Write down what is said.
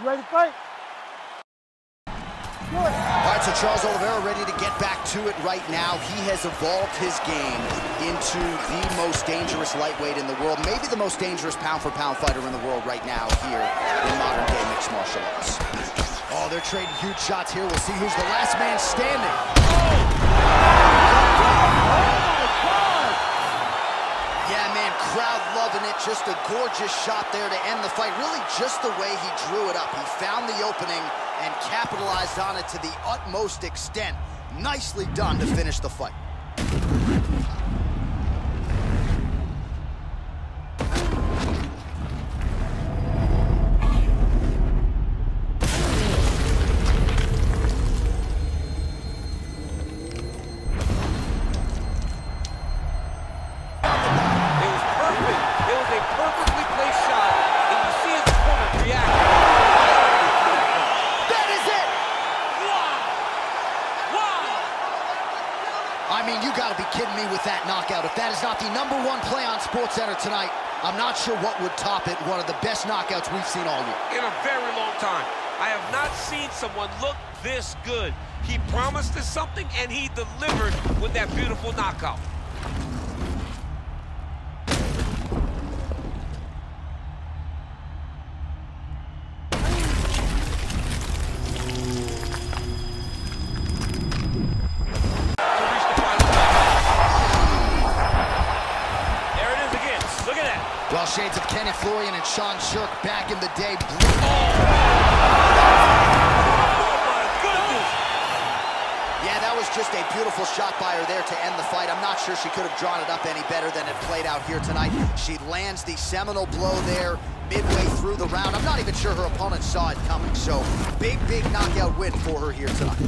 You ready to fight? Do it. All right, so Charles Oliveira ready to get back to it right now. He has evolved his game into the most dangerous lightweight in the world, maybe the most dangerous pound-for-pound fighter in the world right now here in modern-day mixed martial arts. Oh, they're trading huge shots here. We'll see who's the last man standing. Oh! Yeah, man, crowd loving it. Just a gorgeous shot there to end the fight. Really just the way he drew it up. He found the opening and capitalized on it to the utmost extent. Nicely done to finish the fight. I mean, you gotta be kidding me with that knockout. If that is not the number one play on SportsCenter tonight, I'm not sure what would top it. One of the best knockouts we've seen all year. In a very long time. I have not seen someone look this good. He promised us something, and he delivered with that beautiful knockout. Well, shades of Kenny Florian and Sean Sherk back in the day. Oh goodness! Yeah, that was just a beautiful shot by her there to end the fight. I'm not sure she could have drawn it up any better than it played out here tonight. She lands the seminal blow there midway through the round. I'm not even sure her opponent saw it coming. So big, big knockout win for her here tonight.